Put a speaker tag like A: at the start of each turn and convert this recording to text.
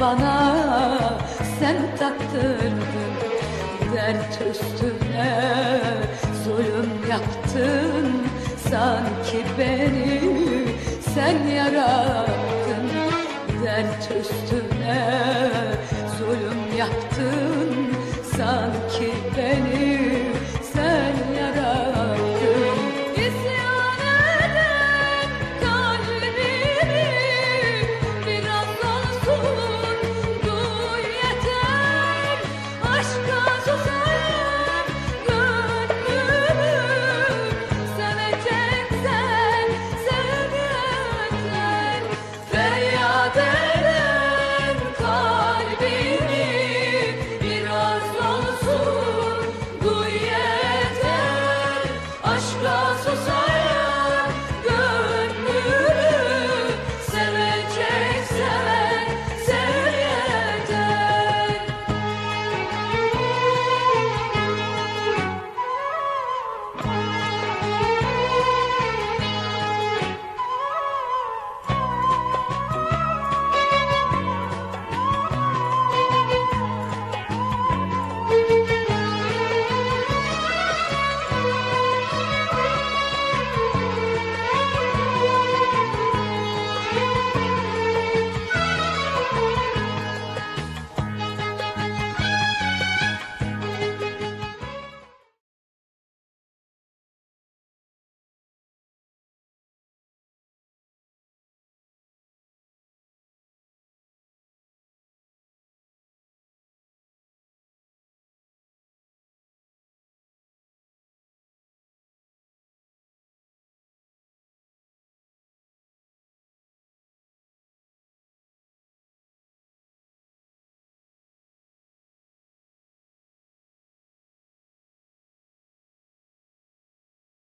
A: bana sen taktırdın Dert üstüne zulüm yaptın Sanki beni sen yarattın. Dert üstüne zulüm yaptın